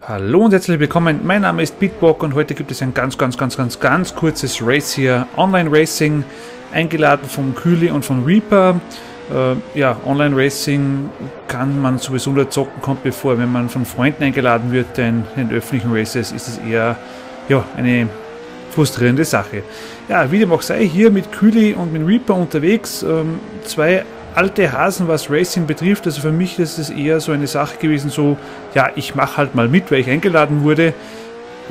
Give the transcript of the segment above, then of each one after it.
Hallo und herzlich willkommen. Mein Name ist Bitwalk und heute gibt es ein ganz, ganz, ganz, ganz, ganz kurzes Race hier. Online Racing, eingeladen vom Kühli und von Reaper. Äh, ja, Online Racing kann man sowieso nur zocken, kommt bevor, wenn man von Freunden eingeladen wird, denn in öffentlichen Races ist es eher ja, eine frustrierende Sache. Ja, wie dem auch sei, hier mit Kühli und mit Reaper unterwegs. Ähm, zwei alte Hasen, was Racing betrifft. Also für mich ist es eher so eine Sache gewesen, so, ja, ich mache halt mal mit, weil ich eingeladen wurde.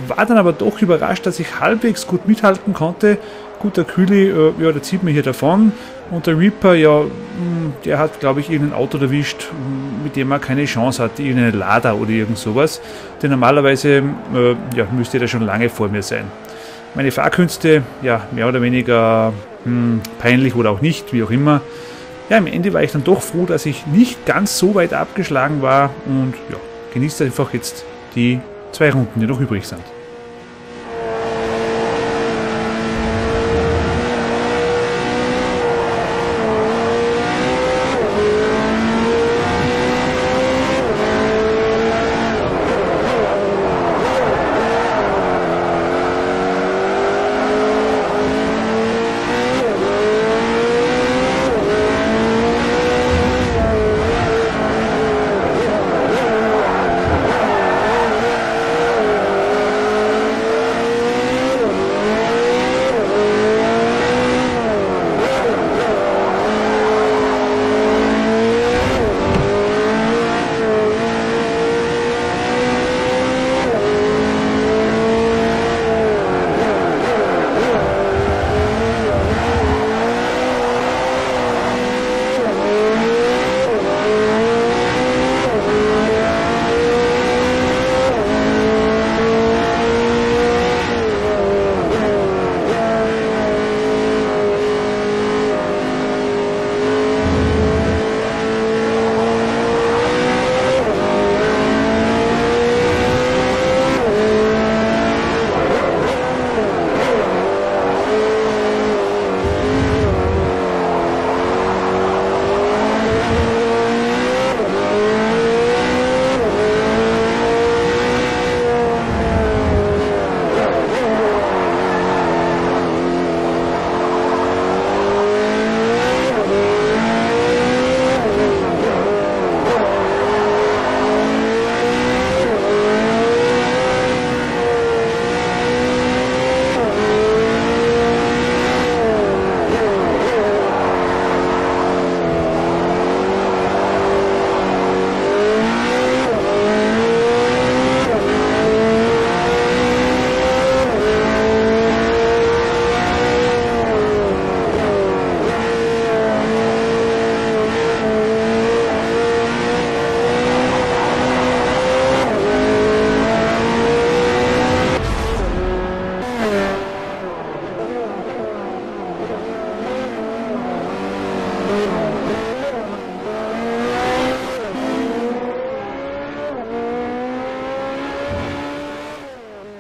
War dann aber doch überrascht, dass ich halbwegs gut mithalten konnte. Gut, der Kühli, äh, ja, der zieht mir hier davon. Und der Reaper, ja, hm, der hat, glaube ich, irgendein Auto erwischt, hm, mit dem er keine Chance hat, irgendeine Lader oder irgend sowas. Denn normalerweise äh, ja, müsste der schon lange vor mir sein. Meine Fahrkünste, ja, mehr oder weniger hm, peinlich oder auch nicht, wie auch immer ja, am Ende war ich dann doch froh, dass ich nicht ganz so weit abgeschlagen war und ja, genießt einfach jetzt die zwei Runden, die noch übrig sind.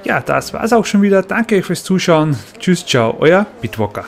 Ja, das war's auch schon wieder. Danke euch fürs Zuschauen. Tschüss, ciao, euer Bitwalker.